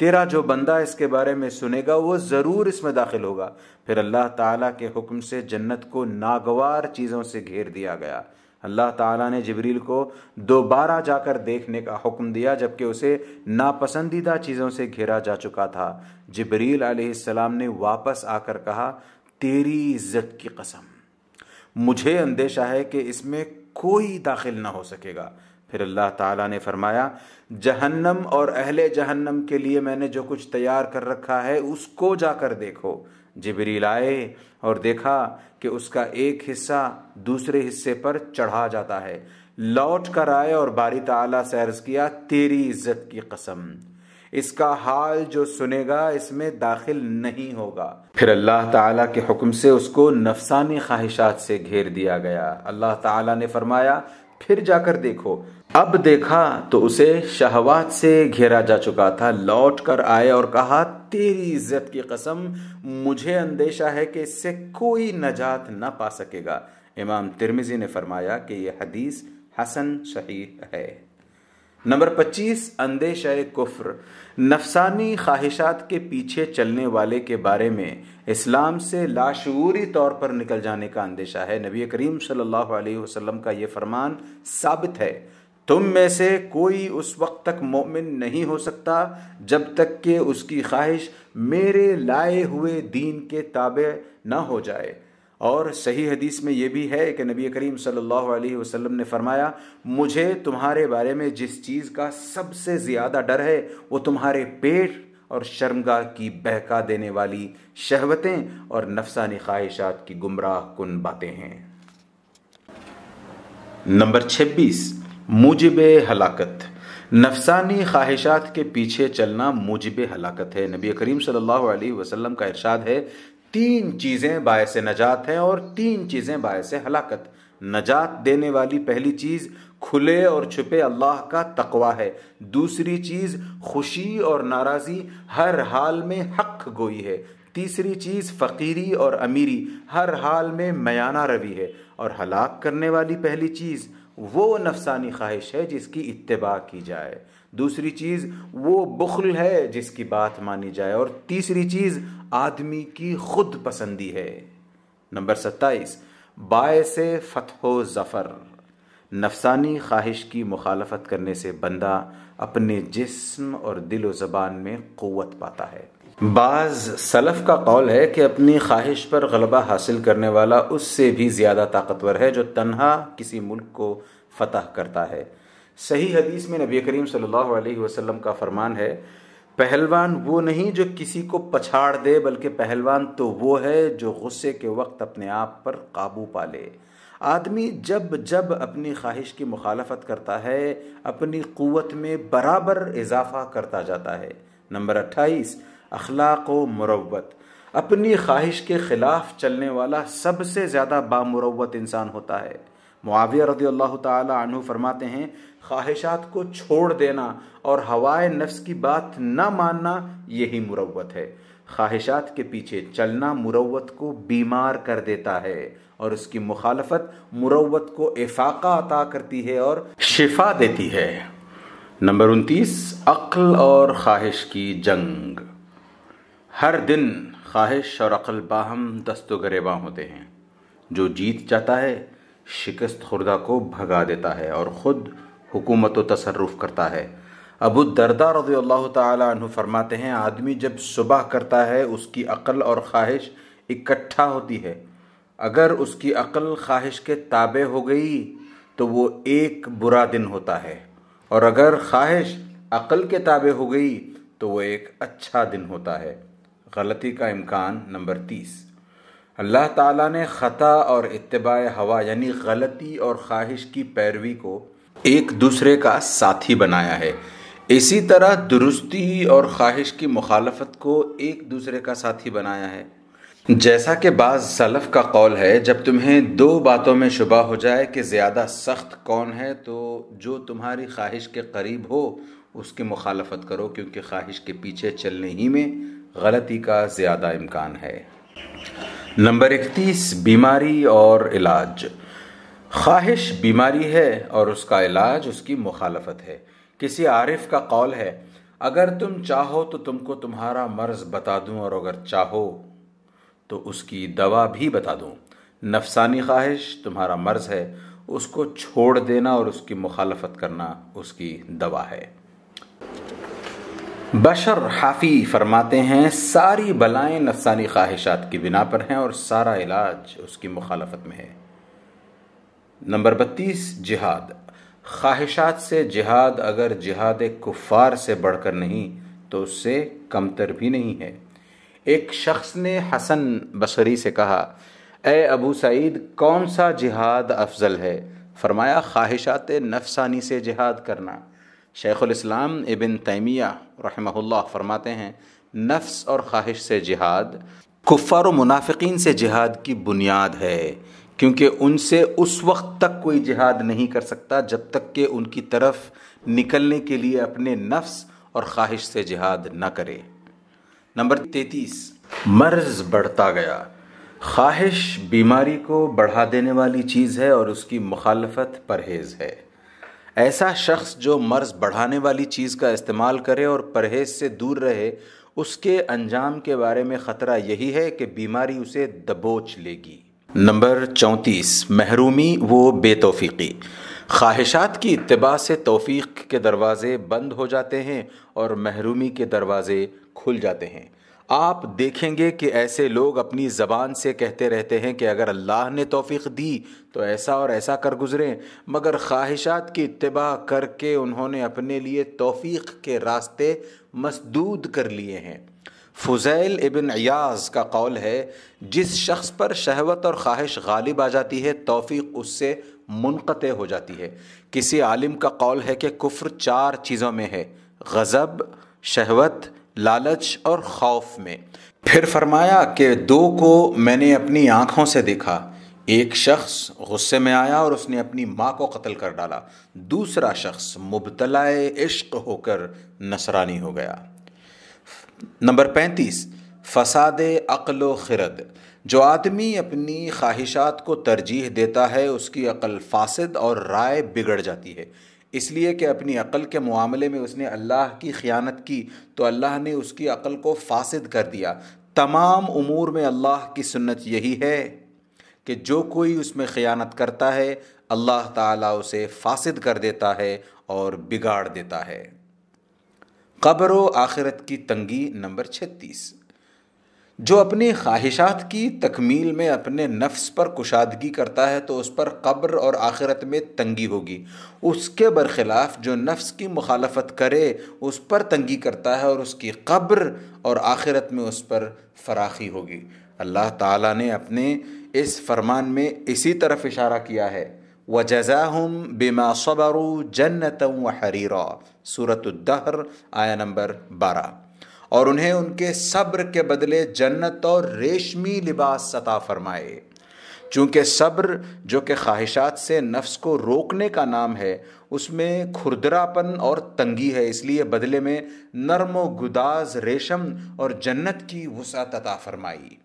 तेरा जो बंदा इसके बारे में सुनेगा, वो ज़रूर इसमें दाखिल होगा। फिर अल्लाह ताला के हुक्म से जन्नत को नागवार चीज़ों से घेर दिया गया। अल्लाह ताला ने जबरील को दोबारा जाकर देखने का हुक्म दिया, जबकि उसे नापसंदीदा चीज़ों से घेरा जा चुका था। जबरील अलैहिस्सलाम ने वापस आकर कहा, तेरी इज़्ज़त की कसम, मुझे अंदेशा है कि इसमें कोई दाखिल ना हो सकेगा। फिर अल्लाह ताला ने फरमाया, जहन्नम और अहले जहन्नम के लिए मैंने जो कुछ तैयार कर रखा है, उसको जाकर देखो। जिबरील आए और देखा कि उसका एक हिस्सा दूसरे हिस्से पर चढ़ा जाता है। लौट कर आए और बारी ताला से अर्ज़ किया, तेरी इज़्ज़त की कसम। इसका हाल जो सुनेगा, इसमें दाखिल नहीं होगा। फिर अल्लाह ताला के हुक्म से उसको नफसानी ख्वाहिशात से घेर दिया गया। अल्लाह ताला ने फरमाया, फिर जाकर देखो अब देखा तो उसे शहवात से घेरा जा चुका था। लौट कर आए और कहा, तेरी इज़्ज़त की कसम, मुझे अंदेशा है कि इससे कोई नजात ना पा सकेगा। इमाम तिरमिजी ने फरमाया कि यह हदीस हसन सही है। नंबर 25 अंदेशा कुफ्र। नफसानी ख्वाहिशात के पीछे चलने वाले के बारे में इस्लाम से लाशूरी तौर पर निकल जाने का अंदेशा है। नबी करीम सल्लल्लाहु अलैहि वसल्लम का यह फरमान साबित है। तुम में से कोई उस वक्त तक मोमिन नहीं हो सकता जब तक कि उसकी ख्वाहिश मेरे लाए हुए दीन के ताबे ना हो जाए। और सही हदीस में यह भी है कि नबी करीम सल्लल्लाहु अलैहि वसल्लम ने फरमाया, मुझे तुम्हारे बारे में जिस चीज़ का सबसे ज़्यादा डर है, वो तुम्हारे पेट और शर्मगाह की बहका देने वाली शहवतें और नफसानी ख्वाहिशात की गुमराह कन बातें हैं। नंबर 26 मुजिब हलाकत। नफसानी ख्वाहिशात के पीछे चलना मुजिब हलाकत है। नबी करीम सल्लल्लाहु अलैहि वसल्लम का इरशाद है, तीन चीज़ें बायस नजात हैं और तीन चीज़ें बायस हलाकत। नजात देने वाली पहली चीज़, खुले और छुपे अल्लाह का तकवा है। दूसरी चीज़, खुशी और नाराज़ी, हर हाल में हक गोई है। तीसरी चीज़, फ़कीरी और अमीरी, हर हाल में मयाना रवि है। और हलाक करने वाली पहली चीज़ वो नफसानी ख्वाहिश है जिसकी इतबा की जाए। दूसरी चीज़, वो बुखल है जिसकी बात मानी जाए। और तीसरी चीज़, आदमी की खुद पसंदी है। नंबर सत्ताईस बाय से फतहो जफ़र। नफसानी ख्वाहिश की मुखालफत करने से बंदा अपने जिस्म और दिल ज़बान में क़वत पाता है। बाज़ सलफ़ का कौल है कि अपनी ख्वाहिश पर गलबा हासिल करने वाला उससे भी ज़्यादा ताकतवर है जो तन्हा किसी मुल्क को फ़तह करता है। सही हदीस में नबी करीम सल्लल्लाहु अलैहि वसल्लम का फरमान है, पहलवान वो नहीं जो किसी को पछाड़ दे, बल्कि पहलवान तो वो है जो गुस्से के वक्त अपने आप पर काबू पा ले। आदमी जब जब अपनी ख्वाहिश की मुखालफत करता है, अपनी क़वत में बराबर इजाफा करता जाता है। नंबर अट्ठाईस, अखलाक व मुरवत अपनी ख्वाहिश के ख़िलाफ़ चलने वाला सबसे ज़्यादा बामुरवत इंसान होता है। मुआविया रदी अल्लाह तु फरमाते हैं, ख्वाहिशात को छोड़ देना और हवाए नफ्स की बात न मानना यही मुरवत है। ख्वाहिशात के पीछे चलना मुरवत को बीमार कर देता है। और उसकी मुखालफत मुरवत को इफाका अता करती है और शिफा देती है। नंबर उनतीस, अक्ल और ख्वाहिश की जंग। हर दिन ख्वाहिश और अक्ल बाहम दस्त गरेबा होते हैं। जो जीत जाता है, शिकस्त खुर्दा को भगा देता है और ख़ुद हुकूमत व तसरुफ़ करता है। अबू दरदा रज़ी अल्लाह तु फरमाते हैं, आदमी जब सुबह करता है, उसकी अक्ल और ख्वाहिश इकट्ठा होती है। अगर उसकी अक्ल ख्वाहिश के ताबे हो गई तो वो एक बुरा दिन होता है। और अगर ख्वाहिश अक्ल के ताबे हो गई तो वो एक अच्छा दिन होता है। गलती का इम्कान नंबर तीस। अल्लाह ताला ने ख़ता और इतबा हवा, यानी गलती और ख्वाहिश की पैरवी को एक दूसरे का साथी बनाया है। इसी तरह दुरुस्ती और ख्वाहिश की मुखालफत को एक दूसरे का साथी बनाया है। जैसा कि बाज़ सलफ़ का कौल है, जब तुम्हें दो बातों में शुबा हो जाए कि ज़्यादा सख्त कौन है तो जो तुम्हारी ख्वाहिश के करीब हो, उसकी मुखालफत करो, क्योंकि ख्वाहिश के पीछे चलने ही में गलती का ज़्यादा इम्कान है। नंबर इकतीस, बीमारी और इलाज। ख्वाहिश बीमारी है और उसका इलाज, उसकी मुखालफत है। किसी आरिफ का कौल है, अगर तुम चाहो तो तुमको तुम्हारा मर्ज बता दूँ, और अगर चाहो तो उसकी दवा भी बता दूँ। नफसानी ख्वाहिश तुम्हारा मर्ज है। उसको छोड़ देना और उसकी मुखालफत करना उसकी दवा है। बशर हाफी फरमाते हैं, सारी बलाएँ नफसानी ख्वाहिशात की बिना पर हैं और सारा इलाज उसकी मुखालफत में है। नंबर बत्तीस, जिहाद। ख्वाहिशात से जिहाद अगर जिहाद कुफ़ार से बढ़कर नहीं तो उससे कमतर भी नहीं है। एक शख्स ने हसन बसरी से कहा, ए अबू सईद, कौन सा जिहाद अफजल है? फरमाया, ख्वाहिशात नफसानी से जिहाद करना। शेख़ुलस्लाम इबन तैमिया रहमहुल्लाह फरमाते हैं, नफ्स और ख्वाहिश से जिहाद कुफ़ार मुनाफिकीन से जिहाद की बुनियाद है, क्योंकि उनसे उस वक्त तक कोई जिहाद नहीं कर सकता जब तक कि उनकी तरफ़ निकलने के लिए अपने नफ्स और ख्वाहिश से जिहाद न करे। नंबर तैतीस। मर्ज बढ़ता गया। ख्वाहिश बीमारी को बढ़ा देने वाली चीज़ है और उसकी मुखालफत परहेज़ है। ऐसा शख्स जो मर्ज बढ़ाने वाली चीज़ का इस्तेमाल करे और परहेज से दूर रहे, उसके अंजाम के बारे में ख़तरा यही है कि बीमारी उसे दबोच लेगी। नंबर चौंतीस, महरूमी वो बेतौफ़ीकी। ख्वाहिशात की इतबा से तोफ़ी के दरवाज़े बंद हो जाते हैं और महरूमी के दरवाज़े खुल जाते हैं। आप देखेंगे कि ऐसे लोग अपनी ज़बान से कहते रहते हैं कि अगर अल्लाह ने तोफ़ी दी तो ऐसा और ऐसा कर गुज़रें। मगर ख्वाहिशात की इतबा करके उन्होंने अपने लिए तोफ़ी के रास्ते मसदूद कर लिए हैं। फ़ुज़ैल इबन अयाज़ का कौल है, जिस शख्स पर शहवत और ख्वाहिश गालिब आ जाती है तोफ़ी उससे मुनक़ हो जाती है। किसी आलिम का कौल है कि कुफ्र चार चीज़ों में है, गज़ब, शहवत लालच और खौफ में। फिर फरमाया कि दो को मैंने अपनी आँखों से देखा। एक शख्स गुस्से में आया और उसने अपनी माँ को कत्ल कर डाला। दूसरा शख्स मुबतला इश्क होकर नसरानी हो गया। नंबर पैंतीस, फसाद अक्ल खिरद। जो आदमी अपनी ख्वाहिशात को तरजीह देता है, उसकी अक्ल फासद और राय बिगड़ जाती है। इसलिए कि अपनी अक़ल के मामले में उसने अल्लाह की ख़यानत की तो अल्लाह ने उसकी अक़ल को फासद कर दिया। तमाम उमूर में अल्लाह की सुन्नत यही है कि जो कोई उसमें ख़यानत करता है, अल्लाह ताला उसे फासिद कर देता है और बिगाड़ देता है। कब्र आखिरत की तंगी नंबर छत्तीस। जो अपनी ख्वाहिशात की तकमील में अपने नफ्स पर कुशादगी करता है तो उस पर कब्र और आखिरत में तंगी होगी। उसके बरखिलाफ़ जो नफ्स की मुखालफत करे, उस पर तंगी करता है और उसकी कब्र और आखिरत में उस पर फराखी होगी। अल्लाह ताला ने अपने इस फरमान में इसी तरफ़ इशारा किया है। व जज़ा हम बिमा सबरू जन्नत व हरीरा। सूरतुद्दहर, आया नंबर बारह। और उन्हें उनके सब्र के बदले जन्नत और रेशमी लिबास सता फरमाए। चूँकि सब्र, जो कि ख्वाहिशात से नफ्स को रोकने का नाम है, उसमें खुरदरापन और तंगी है, इसलिए बदले में नरम व गुदाज रेशम और जन्नत की वसात अता फरमाई।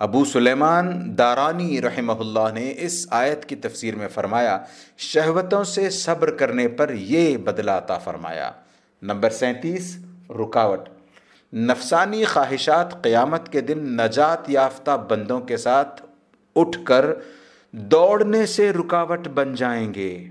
अबू सुलेमान दारानी रहमहुल्लाह ने इस आयत की तफसीर में फरमाया, शहवतों से सब्र करने पर यह बदला अता फरमाया। नंबर सैंतीस, रुकावट। नफसानी ख्वाहिशात क़यामत के दिन नजात याफ्ता बंदों के साथ उठकर दौड़ने से रुकावट बन जाएँगे।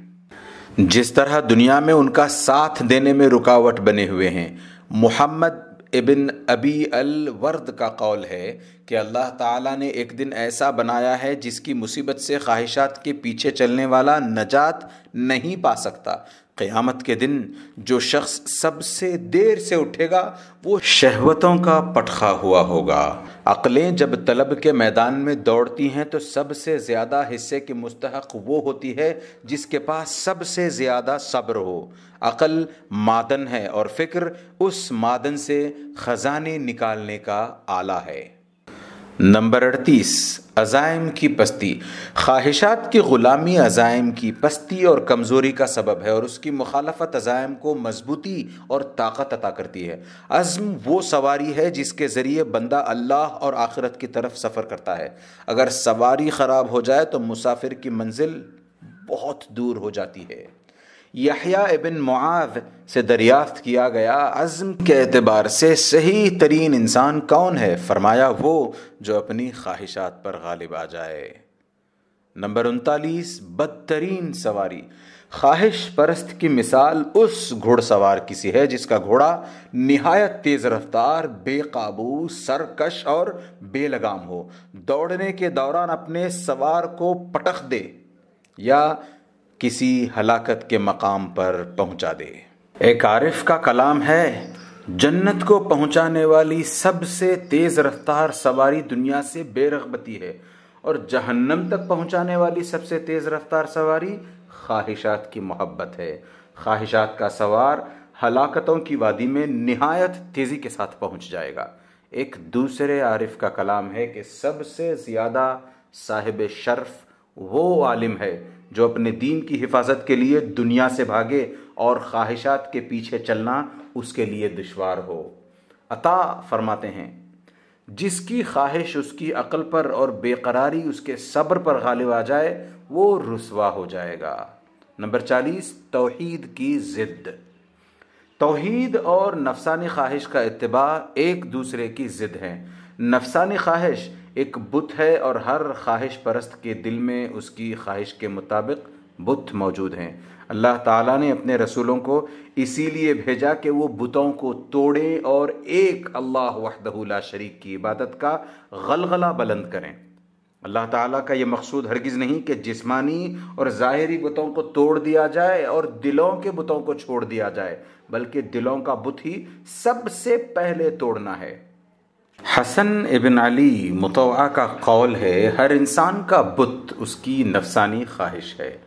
जिस तरह दुनिया में उनका साथ देने में रुकावट बने हुए हैं, मोहम्मद इबिन अबी अल वर्द का कौल है कि अल्लाह ताला ने एक दिन ऐसा बनाया है जिसकी मुसीबत से ख्वाहिशात के पीछे चलने वाला नजात नहीं पा सकता। क़यामत के दिन जो शख्स सबसे देर से उठेगा, वो शहवतों का पटखा हुआ होगा। अकलें जब तलब के मैदान में दौड़ती हैं तो सबसे ज़्यादा हिस्से की मुस्तक वो होती है जिसके पास सबसे ज़्यादा सब्र हो। अकल मादन है और फ़िक्र उस मादन से ख़जाने निकालने का आला है। नंबर अड़तीस, अजायम की पस्ती। ख्वाहिशात की ग़ुलामी अजायम की पस्ती और कमज़ोरी का सबब है और उसकी मुखालफत अजायम को मजबूती और ताकत अता करती है। अज़म वो सवारी है जिसके ज़रिए बंदा अल्लाह और आखिरत की तरफ़ सफ़र करता है। अगर सवारी ख़राब हो जाए तो मुसाफिर की मंजिल बहुत दूर हो जाती है। यहिया इबन मुआद से दरियाफ्त किया गया। अज़म के अतबार से सही तरीन इंसान कौन है? फरमाया वो जो अपनी ख्वाहिशात पर गालिब आ जाए। नंबर उनतालीस, बदतरीन सवारी। ख्वाहिश परस्त की मिसाल उस घुड़सवार की सी है जिसका घोड़ा निहायत तेज रफ्तार, बेकाबू, सरकश और बेलगाम हो। दौड़ने के दौरान अपने सवार को पटख दे या किसी हलाकत के मकाम पर पहुँचा दे। एक आरिफ का कलाम है, जन्नत को पहुँचाने वाली सबसे तेज रफ्तार सवारी दुनिया से बेरगबती है और जहन्नम तक पहुँचाने वाली सबसे तेज रफ्तार सवारी ख्वाहिशात की मोहब्बत है। ख्वाहिशात का सवार हलाकतों की वादी में निहायत तेज़ी के साथ पहुँच जाएगा। एक दूसरे आरिफ का कलाम है कि सबसे ज़्यादा साहिब शर्फ वो आलिम है जो अपने दीन की हिफाजत के लिए दुनिया से भागे और ख्वाहिशात के पीछे चलना उसके लिए दुशवार हो। अता फरमाते हैं, जिसकी ख्वाहिश उसकी अकल पर और बेकरारी उसके सब्र पर गालिब आ जाए, वो रसवा हो जाएगा। नंबर चालीस, तोहीद की ज़िद तोहीद और नफसानी ख्वाहिश का इतबा एक दूसरे की ज़िद है। नफसानी ख्वाहिश एक बुत है और हर ख्वाहिश परस्त के दिल में उसकी ख्वाहिश के मुताबिक बुत मौजूद हैं। अल्लाह ताला ने अपने रसूलों को इसीलिए भेजा कि वो बुतों को तोड़ें और एक अल्लाह वहदहुल्ला शरीक की इबादत का गलगला बुलंद करें। अल्लाह ताला का ये मकसूद हरगिज़ नहीं कि जिस्मानी और ज़ाहरी बुतों को तोड़ दिया जाए और दिलों के बुतों को छोड़ दिया जाए, बल्कि दिलों का बुत ही सबसे पहले तोड़ना है। हसन इबन अली मुतवा का कौल है, हर इंसान का बुत, उसकी नफसानी ख्वाहिश है।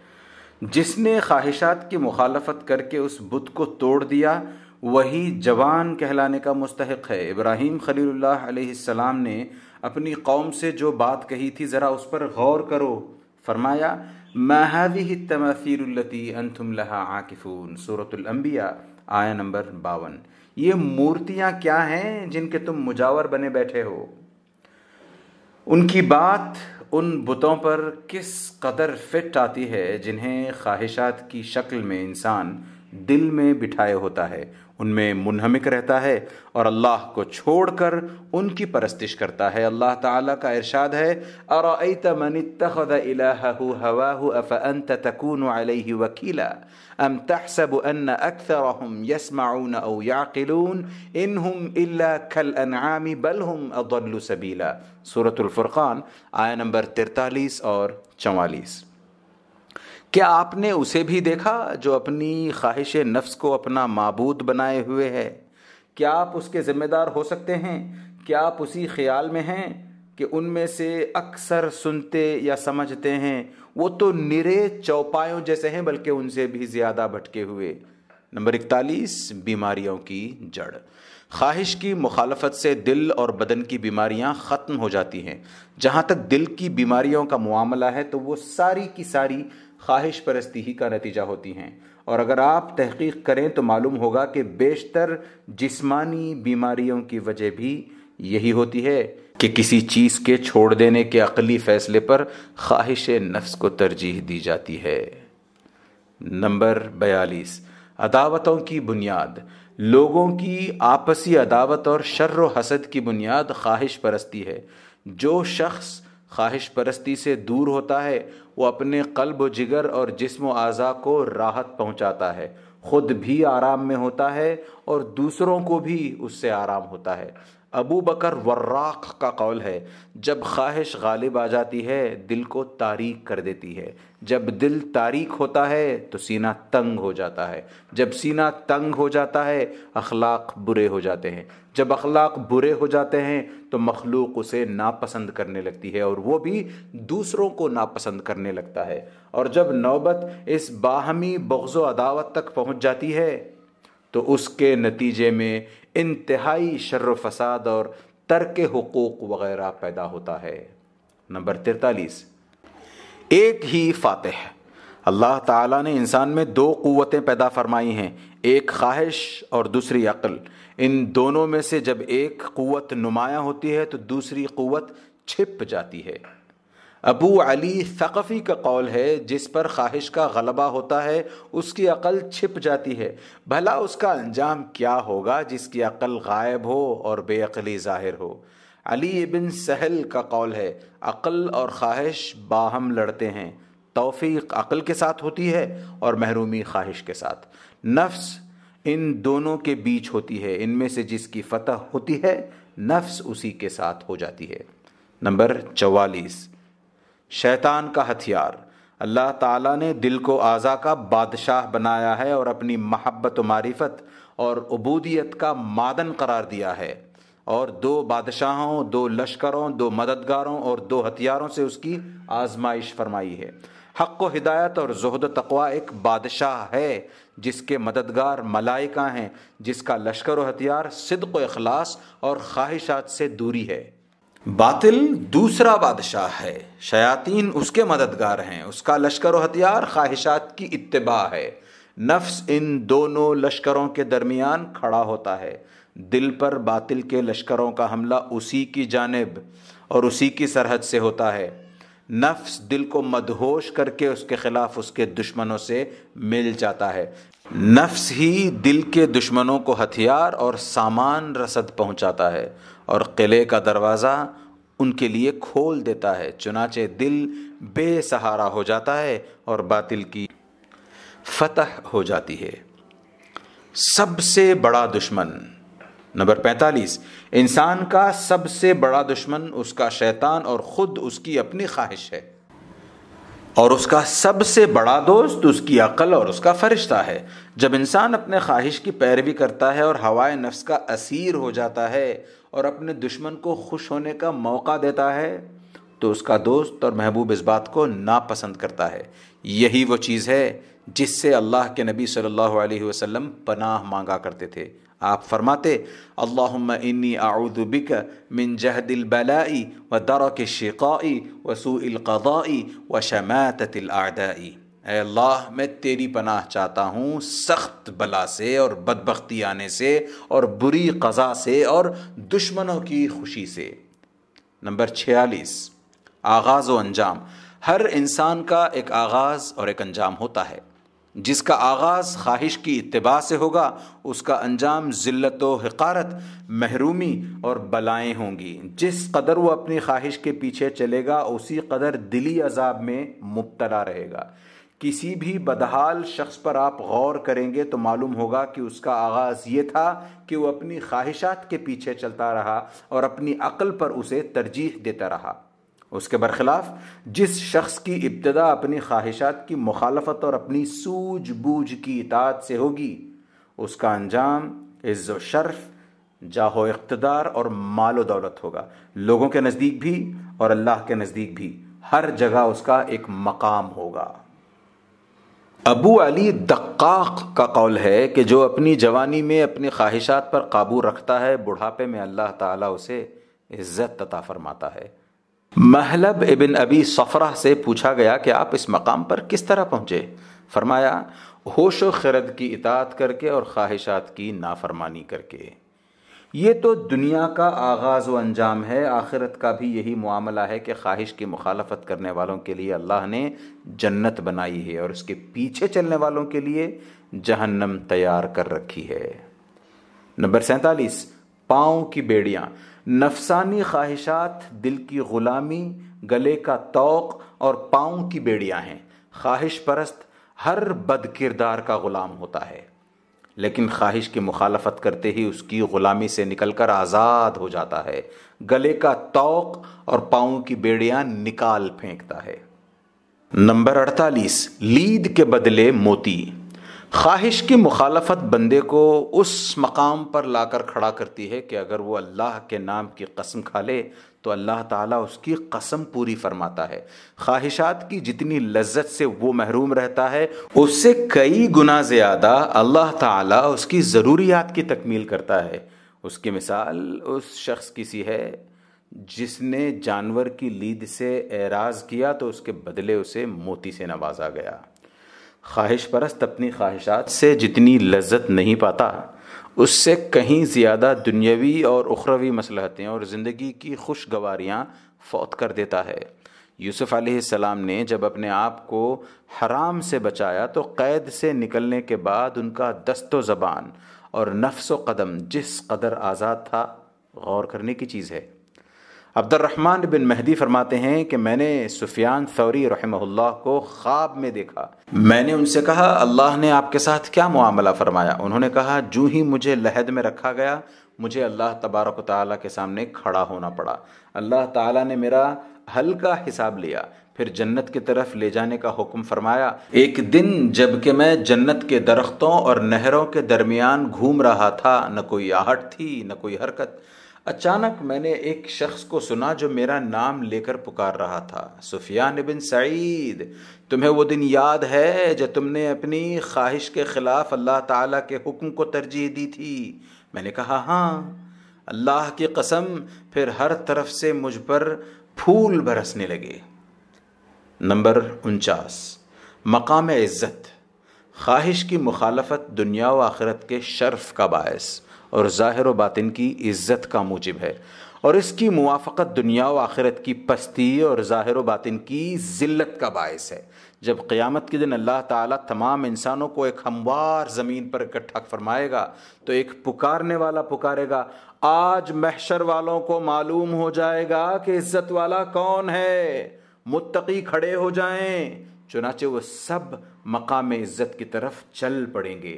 जिसने ख्वाहिशात की मुखालफत करके उस बुत को तोड़ दिया, वही जवान कहलाने का मुस्तक है। इब्राहिम खलील्लाम ने अपनी कौम से जो बात कही थी, ज़रा उस पर गौर करो। फरमाया महवी तमासीरती अनथुम लहा आकिफून। आया नंबर बावन। ये मूर्तियाँ क्या हैं जिनके तुम मुजावर बने बैठे हो? उनकी बात उन बुतों पर किस कदर फिट आती है जिन्हें ख्वाहिशात की शक्ल में इंसान दिल में बिठाए होता है। उनमें मुनहमिक रहता है और अल्लाह को छोड़कर उनकी परस्तिश करता है। अल्लाह ताला का इरशाद है अरअयत मन वकीला। अम तहसब अन अक्सरहुम यसमाऊन औ याकिलून। इनहुम इल्ला कल अनआमी बल हुम अदल्लु सबीला। सूरतुल फुरकान, आया नंबर तिरतालीस और चवालीस। क्या आपने उसे भी देखा जो अपनी ख्वाहिश नफ्स को अपना मबूद बनाए हुए है? क्या आप उसके ज़िम्मेदार हो सकते हैं? क्या आप उसी ख्याल में हैं कि उनमें से अक्सर सुनते या समझते हैं? वो तो निरे चौपायों जैसे हैं, बल्कि उनसे भी ज़्यादा भटके हुए। नंबर इकतालीस, बीमारियों की जड़। ख्वाहिश की मुखालफत से दिल और बदन की बीमारियाँ ख़त्म हो जाती हैं। जहाँ तक दिल की बीमारियों का मामला है तो वो सारी की सारी ख्वाहिश परस्ती ही का नतीजा होती हैं। और अगर आप तहकीक करें तो मालूम होगा कि बेशतर जिस्मानी बीमारियों की वजह भी यही होती है कि किसी चीज़ के छोड़ देने के अकली फ़ैसले पर ख्वाहिश नफ्स को तरजीह दी जाती है। नंबर बयालीस, अदावतों की बुनियाद। लोगों की आपसी अदावत और शर्र हसद की बुनियाद ख्वाहिश परस्ती है। जो शख्स ख्वाहिश परस्ती से दूर होता है, वो अपने कल्ब, जिगर और जिस्म आज़ा को राहत पहुंचाता है। खुद भी आराम में होता है और दूसरों को भी उससे आराम होता है। अबू बकर वर्राक का कौल है। जब ख्वाहिश गालिब आ जाती है, दिल को तारीख कर देती है। जब दिल तारीख होता है तो सीना तंग हो जाता है। जब सीना तंग हो जाता है, अखलाक बुरे हो जाते हैं। जब अखलाक बुरे हो जाते हैं तो मखलूक उसे नापसंद करने लगती है और वो भी दूसरों को नापसंद करने लगता है। और जब नौबत इस बाहमी बगज़ अदावत तक पहुँच जाती है तो उसके नतीजे में इंतहाई शर्र फसाद और तर्क हकूक़ वगैरह पैदा होता है। नंबर तिरतालीस एक ही फातह। अल्लाह ताला ने इंसान में दो क़ुवतें पैदा फरमाई हैं, एक ख्वाहिश और दूसरी अक्ल। इन दोनों में से जब एक क़वत नुमाया होती है तो दूसरी क़ुवत छिप जाती है। अबू अली सक़फ़ी का कौल है, जिस पर ख्वाहिश का गलबा होता है, उसकी अकल छिप जाती है। भला उसका अंजाम क्या होगा, जिसकी अकल गायब हो और बेअली ज़ाहिर हो? अली इबिन सहल का कौल है, अक्ल और ख्वाहिश बाहम लड़ते हैं। तौफीक अक्ल के साथ होती है और महरूमी ख्वाहिश के साथ। नफ्स इन दोनों के बीच होती है, इनमें से जिसकी फतह होती है, नफ्स उसी के साथ हो जाती है। नंबर चवालीस। शैतान का हथियार। अल्लाह ताला ने दिल को आज़ा का बादशाह बनाया है और अपनी महब्बत, मारिफत और उबूदियत का मादन करार दिया है। और दो बादशाहों, दो लश्करों, दो मददगारों और दो हथियारों से उसकी आजमाइश फरमाई है। हक व हिदायत और जहद तकवा एक बादशाह है, जिसके मददगार मलाइका हैं, जिसका लश्कर व हथियार सिद्क व अखलास और ख्वाहिशात से दूरी है। बातिल दूसरा बादशाह है। शयातीन उसके मददगार हैं। उसका लश्कर व हथियार ख्वाहिशात की इत्तबा है। नफ्स इन दोनों लश्करों के दरमियान खड़ा होता है। दिल पर बातिल के लश्करों का हमला उसी की जानब और उसी की सरहद से होता है। नफ्स दिल को मदहोश करके उसके खिलाफ उसके दुश्मनों से मिल जाता है। नफ्स ही दिल के दुश्मनों को हथियार और सामान रसद पहुंचाता है। और किले का दरवाज़ा उनके लिए खोल देता है, चुनाचे दिल बेसहारा हो जाता है और बातिल की फतह हो जाती है। सबसे बड़ा दुश्मन, नंबर पैंतालीस, इंसान का सबसे बड़ा दुश्मन उसका शैतान और ख़ुद उसकी अपनी ख्वाहिश है। और उसका सबसे बड़ा दोस्त उसकी अकल और उसका फरिश्ता है। जब इंसान अपने ख्वाहिश की पैरवी करता है और हवाए नफ्स का असीर हो जाता है और अपने दुश्मन को खुश होने का मौका देता है तो उसका दोस्त और महबूब इस बात को नापसंद करता है। यही वो चीज़ है जिससे अल्लाह के नबी सल्लल्लाहु अलैहि वसल्लम पनाह मांगा करते थे। आप फरमाते, अल्लाहुम्मा इन्नी आउदुबिक मिन जहदिल बलाई व दरक शिकाई व सूइल क़दाई व शमाततिल आदाई अल्लाह, मैं तेरी पनाह चाहता हूँ सख्त बला से और बदबख्ती आने से और बुरी क़ज़ा से और दुश्मनों की खुशी से। नंबर छियालीस, आगाज़ व अंजाम। हर इंसान का एक आगाज़ और एक अंजाम होता है। जिसका आगाज़ ख्वाहिश की इत्तबा से होगा, उसका अंजाम ज़िल्लत हकारत, महरूमी और बलाएँ होंगी। जिस कदर वो अपनी ख्वाहिश के पीछे चलेगा, उसी कदर दिली अजाब में मुबतला रहेगा। किसी भी बदहाल शख्स पर आप गौर करेंगे तो मालूम होगा कि उसका आगाज़ ये था कि वो अपनी ख्वाहिशात के पीछे चलता रहा और अपनी अक़ल पर उसे तरजीह देता रहा। उसके बरखिलाफ जिस शख्स की इब्तदा अपनी ख्वाहिशात की मुखालफत और अपनी सूझबूझ की इतात से होगी, उसका अंजाम, इज़्ज़ शर्फ, जाहो इकतदार और मालो दौलत होगा। लोगों के नज़दीक भी और अल्लाह के नज़दीक भी। हर जगह उसका एक मकाम होगा। अबू अली दक्काक का कौल है कि जो अपनी जवानी में अपनी ख्वाहिशात पर काबू रखता है, बुढ़ापे में अल्लाह ताला उसे इज़्ज़त तता फरमाता है। महलब इबिन अबी सफ़रा से पूछा गया कि आप इस मकाम पर किस तरह पहुँचे? फरमाया, होश व खरद की इतात करके और ख्वाहिशात की नाफरमानी करके। ये तो दुनिया का आगाज़ व अंजाम है, आखिरत का भी यही मामला है कि ख्वाहिश की मुखालफत करने वालों के लिए अल्लाह ने जन्नत बनाई है और उसके पीछे चलने वालों के लिए जहन्नम तैयार कर रखी है। नंबर सैतालीस, पाँव की बेड़ियाँ। नफसानी ख्वाहिशात दिल की ग़ुलामी, गले का तोक और पाँव की बेड़ियाँ हैं। ख्वाहिश परस्त हर बद किरदार का ग़ुलाम होता है। लेकिन ख्वाहिश की मुखालफत करते ही उसकी ग़ुलामी से निकलकर आज़ाद हो जाता है। गले का तोक और पाँव की बेड़ियाँ निकाल फेंकता है। नंबर अड़तालीस, लीद के बदले मोती। ख्वाहिश की मुखालफत बंदे को उस मकाम पर लाकर खड़ा करती है कि अगर वो अल्लाह के नाम की कसम खा ले तो अल्लाह ताला उसकी कसम पूरी फरमाता है। ख्वाहिशात की जितनी लज्जत से वो महरूम रहता है, उससे कई गुना ज़्यादा अल्लाह ताला उसकी ज़रूरियात की तकमील करता है। उसकी मिसाल उस शख्स की सी है, जिसने जानवर की लीद से एराज किया तो उसके बदले उसे मोती से नवाजा गया। ख्वाहिश परस्त अपनी ख्वाहिशात से जितनी लज्जत नहीं पाता उससे कहीं ज़्यादा दुनियावी और उखरवी मसलहतें और ज़िंदगी की खुशगवारियाँ फौत कर देता है। यूसुफ सलाम ने जब अपने आप को हराम से बचाया तो क़ैद से निकलने के बाद उनका दस्तो ज़बान और नफ्स कदम जिस कदर आज़ाद था, गौर करने की चीज़ है। अब्दुलरहमान बिन महदी फरमाते हैं कि मैंने सुफियान सौरी रहमहुल्लाह को ख्वाब में देखा। मैंने उनसे कहा, अल्लाह ने आपके साथ क्या मामला फरमाया? उन्होंने कहा, जू ही मुझे लहद में रखा गया, मुझे अल्लाह तबारक ताली के सामने खड़ा होना पड़ा। अल्लाह ताला ने मेरा हल्का हिसाब लिया, फिर जन्नत की तरफ़ ले जाने का हुक्म फरमाया। एक दिन जबकि मैं जन्नत के दरख्तों और नहरों के दरमियान घूम रहा था, न कोई आहट थी, न कोई हरकत। अचानक मैंने एक शख्स को सुना जो मेरा नाम लेकर पुकार रहा था। सुफियान बिन सईद, तुम्हें वो दिन याद है जब तुमने अपनी ख्वाहिश के ख़िलाफ़ अल्लाह ताला के हुक्म को तरजीह दी थी? मैंने कहा हाँ अल्लाह की कसम, फिर हर तरफ़ से मुझ पर फूल बरसने लगे। नंबर उनचास मकाम इज़्ज़त ख्वाहिश की मुखालफत दुनिया व आखिरत के शर्फ का बायस। और ज़ाहिर बातिन की इज़्ज़त का मूजिब है। और इसकी मुआफ़त दुनिया व आखिरत की पस्ती और ज़ाहिर बातिन की ज़िल्लत का बायस है। जब क़यामत के दिन अल्लाह ताला तमाम इंसानों को एक हमवार ज़मीन पर इकट्ठा फरमाएगा तो एक पुकारने वाला पुकारेगा, आज महशर वालों को मालूम हो जाएगा कि इज़्ज़त वाला कौन है। मुत्तकी खड़े हो जाएँ। चुनाचे वो सब मकाम इज़्ज़त की तरफ़ चल पड़ेंगे।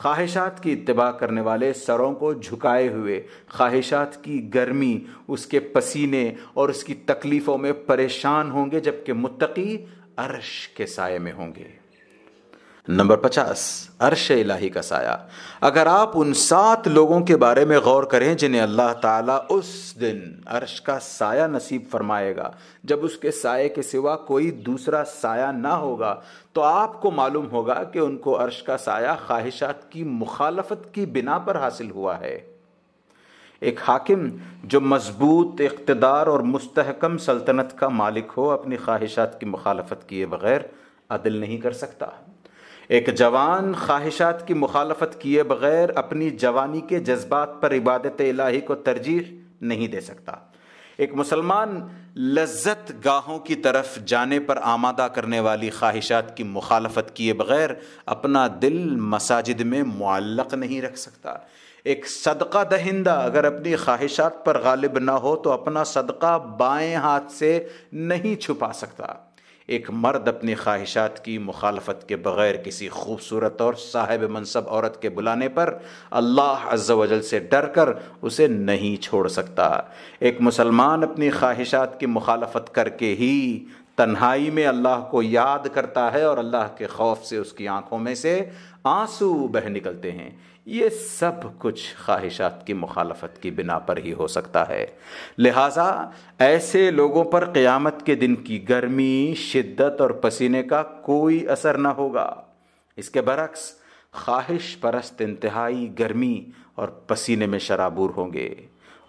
ख्वाहिशात की इतबा करने वाले सरों को झुकाए हुए, ख्वाहिशात की गर्मी, उसके पसीने और उसकी तकलीफ़ों में परेशान होंगे, जबकि मुत्तकी अरश के साय में होंगे। नंबर पचास, अरश इलाही का साया। अगर आप उन सात लोगों के बारे में गौर करें जिन्हें अल्लाह ताला उस दिन अर्श का साया नसीब फरमाएगा, जब उसके साय के सिवा कोई दूसरा साया ना होगा तो आपको मालूम होगा कि उनको अर्श का साया ख्वाहिशात की मुखालफत की बिना पर हासिल हुआ है। एक हाकिम जो मज़बूत, इकतदार और मुस्तहकम सल्तनत का मालिक हो, अपनी ख्वाहिशात की मुखालफत किए बगैर अदल नहीं कर सकता। एक जवान ख्वाहिशात की मुखालफत किए बगैर अपनी जवानी के जज्बात पर इबादत इलाही को तरजीह नहीं दे सकता। एक मुसलमान लज्जत गाहों की तरफ़ जाने पर आमादा करने वाली ख्वाहिशात की मुखालफत किए बगैर अपना दिल मसाजिद में मुअल्लक नहीं रख सकता। एक सदका दहिंदा अगर अपनी ख्वाहिशात पर गालिब ना हो तो अपना सदका बाएँ हाथ से नहीं छुपा सकता। एक मर्द अपनी ख्वाहिशात की मुखालफत के बग़ैर किसी खूबसूरत और साहिब मनसब औरत के बुलाने पर अल्लाह अज्जल से डर कर उसे नहीं छोड़ सकता। एक मुसलमान अपनी ख्वाहिशात की मुखालफत करके ही तन्हाई में अल्लाह को याद करता है और अल्लाह के खौफ से उसकी आँखों में से आँसू बह निकलते हैं। ये सब कुछ ख्वाहिशात की, मुखालफत की बिना पर ही हो सकता है। लिहाजा ऐसे लोगों पर क़यामत के दिन की गर्मी, शिद्दत और पसीने का कोई असर न होगा। इसके बरक्स ख्वाहिश परस्त इंतहाई गर्मी और पसीने में शराबूर होंगे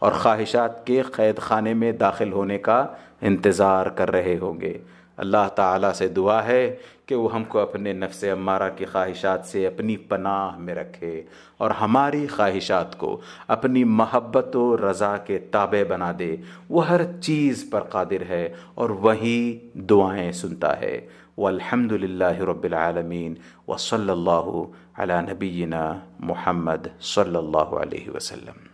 और ख्वाहिशात के क़ैद खाने में दाखिल होने का इंतज़ार कर रहे होंगे। अल्लाह ताला से दुआ है कि वो हमको अपने नफ्स अम्मारा की ख्वाहिशात से अपनी पनाह में रखे और हमारी ख्वाहिशात को अपनी महब्बत व रज़ा के ताबे बना दे। वो हर चीज़ पर कादिर है और वही दुआएँ सुनता है। वल्हम्दुलिल्लाह रब्बिल व सल्लल्लाहु अला नबीना मुहम्मद अलैहि वसल्लम।